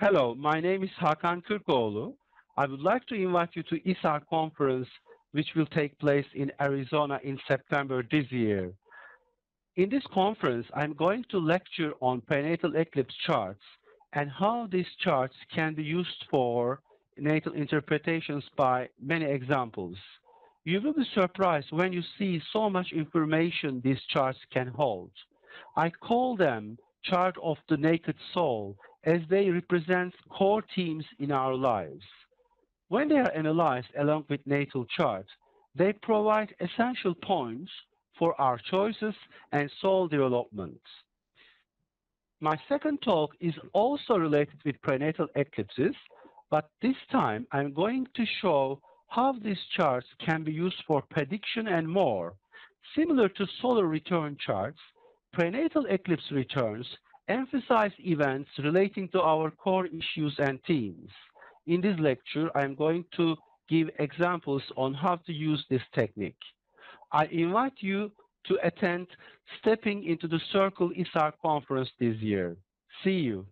Hello, my name is Hakan Kırkoğlu. I would like to invite you to ISAR conference, which will take place in Arizona in September this year. In this conference, I'm going to lecture on prenatal eclipse charts and how these charts can be used for natal interpretations by many examples. You will be surprised when you see so much information these charts can hold. I call them chart of the naked soul as they represent core themes in our lives. When they are analyzed along with natal charts, they provide essential points for our choices and soul development. My second talk is also related with prenatal eclipses, but this time I'm going to show how these charts can be used for prediction and more. Similar to solar return charts, prenatal eclipse returns emphasize events relating to our core issues and themes. In this lecture, I'm going to give examples on how to use this technique. I invite you to attend Stepping into the Circle ISAR conference this year. See you.